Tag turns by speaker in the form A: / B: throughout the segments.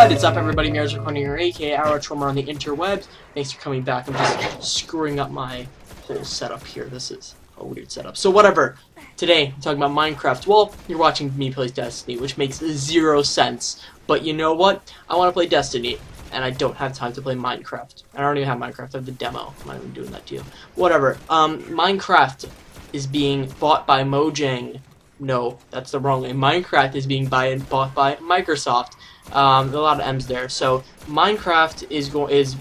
A: What is up, everybody? Mirrors recording here, aka Arrow on the interwebs. Thanks for coming back. I'm just screwing up my whole setup here. This is a weird setup. So whatever. Today, I'm talking about Minecraft. Well, you're watching me play Destiny, which makes zero sense. But you know what? I want to play Destiny, and I don't have time to play Minecraft. I don't even have Minecraft. I have the demo. I'm not even doing that to you. Whatever. Um, Minecraft is being bought by Mojang. No, that's the wrong way. Minecraft is being buy bought by Microsoft. Um, a lot of M's there. So Minecraft is go is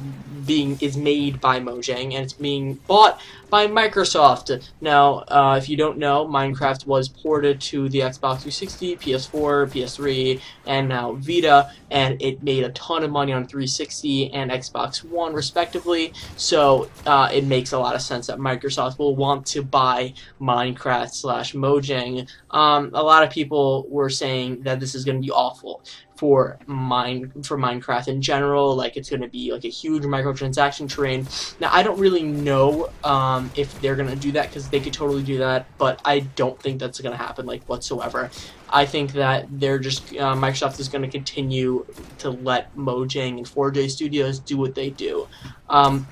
A: being is made by Mojang and it's being bought by Microsoft. Now, uh, if you don't know, Minecraft was ported to the Xbox 360, PS4, PS3, and now Vita, and it made a ton of money on 360 and Xbox One, respectively. So uh, it makes a lot of sense that Microsoft will want to buy Minecraft slash Mojang. Um, a lot of people were saying that this is going to be awful for mine for Minecraft in general. Like it's going to be like a huge microtransaction terrain. Now I don't really know um, if they're going to do that because they could totally do that, but I don't think that's going to happen like whatsoever. I think that they're just uh, Microsoft is going to continue to let Mojang and 4J Studios do what they do. Um,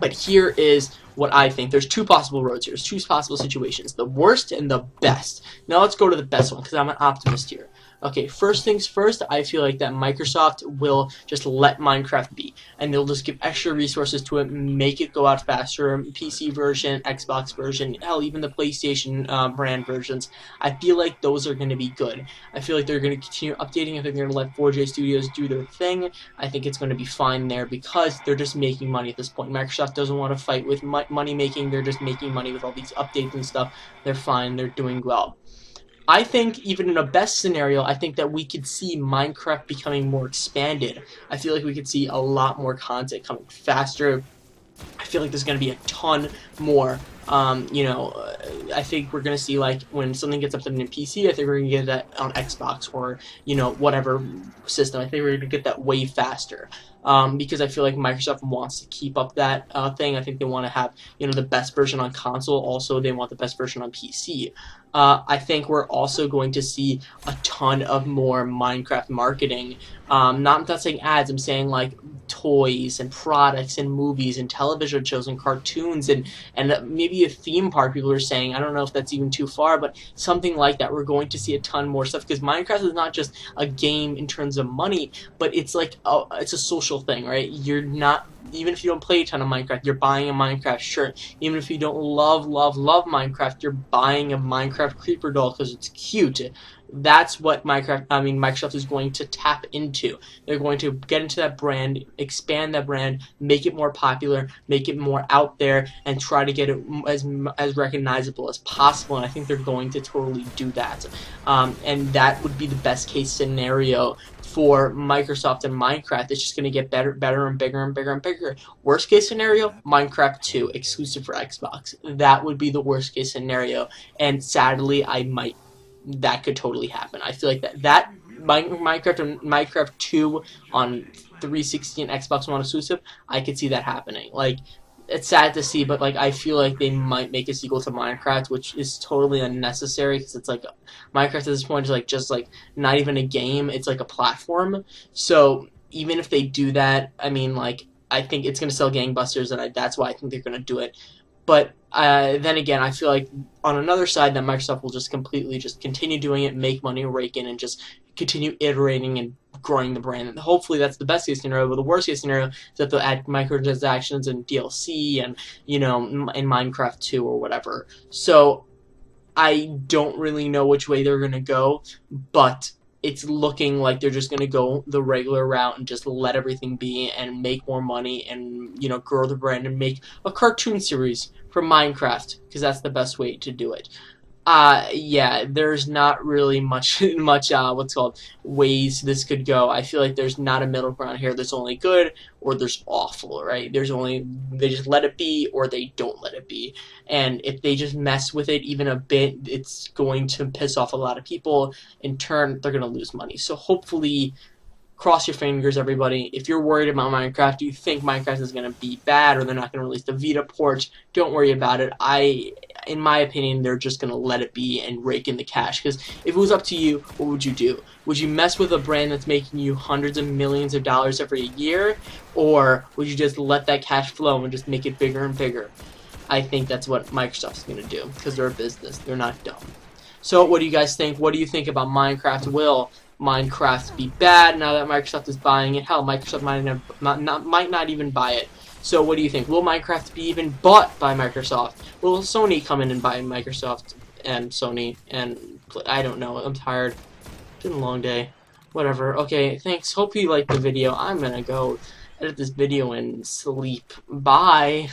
A: but here is what I think. There's two possible roads here. There's two possible situations. The worst and the best. Now let's go to the best one because I'm an optimist here. Okay, first things first, I feel like that Microsoft will just let Minecraft be, and they'll just give extra resources to it, make it go out faster, PC version, Xbox version, hell, even the PlayStation uh, brand versions. I feel like those are going to be good. I feel like they're going to continue updating. I think they're going to let 4J Studios do their thing. I think it's going to be fine there because they're just making money at this point. Microsoft doesn't want to fight with money making. They're just making money with all these updates and stuff. They're fine. They're doing well. I think even in a best scenario, I think that we could see Minecraft becoming more expanded. I feel like we could see a lot more content coming faster. I feel like there's going to be a ton more. Um, you know, I think we're going to see, like, when something gets updated in PC, I think we're going to get that on Xbox or, you know, whatever system. I think we're going to get that way faster um, because I feel like Microsoft wants to keep up that uh, thing. I think they want to have you know the best version on console. Also, they want the best version on PC. Uh, I think we're also going to see a ton of more Minecraft marketing. Um, not, not saying ads. I'm saying like toys and products and movies and television shows and cartoons and and maybe a theme park. People are saying I don't know if that's even too far, but something like that. We're going to see a ton more stuff because Minecraft is not just a game in terms of money, but it's like a, it's a social thing, right? You're not even if you don't play a ton of Minecraft, you're buying a Minecraft shirt. Even if you don't love, love, love Minecraft, you're buying a Minecraft creeper doll because it's cute. That's what Minecraft, I mean, Microsoft is going to tap into. They're going to get into that brand, expand that brand, make it more popular, make it more out there, and try to get it as as recognizable as possible. And I think they're going to totally do that. Um, and that would be the best case scenario for Microsoft and Minecraft. It's just going to get better, better, and bigger and bigger and bigger. Worst case scenario, Minecraft 2, exclusive for Xbox. That would be the worst case scenario. And sadly, I might that could totally happen. I feel like that that Minecraft and Minecraft 2 on 360 and Xbox One exclusive, I could see that happening. Like it's sad to see, but like I feel like they might make a sequel to Minecraft, which is totally unnecessary because it's like Minecraft at this point is like just like not even a game; it's like a platform. So even if they do that, I mean, like I think it's gonna sell gangbusters, and I, that's why I think they're gonna do it. But uh, then again, I feel like on another side that Microsoft will just completely just continue doing it, make money, rake in, and just continue iterating and growing the brand. And hopefully that's the best case scenario. But the worst case scenario is that they'll add microtransactions and DLC and you know in Minecraft 2 or whatever. So I don't really know which way they're gonna go, but it's looking like they're just going to go the regular route and just let everything be and make more money and you know grow the brand and make a cartoon series for Minecraft because that's the best way to do it uh, yeah, there's not really much, much, uh, what's called, ways this could go. I feel like there's not a middle ground here. There's only good or there's awful, right? There's only, they just let it be or they don't let it be. And if they just mess with it even a bit, it's going to piss off a lot of people. In turn, they're going to lose money. So hopefully, cross your fingers, everybody. If you're worried about Minecraft, you think Minecraft is going to be bad or they're not going to release the Vita port, don't worry about it. I in my opinion, they're just gonna let it be and rake in the cash. Because if it was up to you, what would you do? Would you mess with a brand that's making you hundreds of millions of dollars every year, or would you just let that cash flow and just make it bigger and bigger? I think that's what Microsoft's gonna do because they're a business. They're not dumb. So, what do you guys think? What do you think about Minecraft? Will Minecraft be bad now that Microsoft is buying it? Hell, Microsoft might not, not, might not even buy it. So what do you think? Will Minecraft be even bought by Microsoft? Will Sony come in and buy Microsoft and Sony and I don't know. I'm tired. It's been a long day. Whatever. Okay, thanks. Hope you liked the video. I'm gonna go edit this video and sleep. Bye.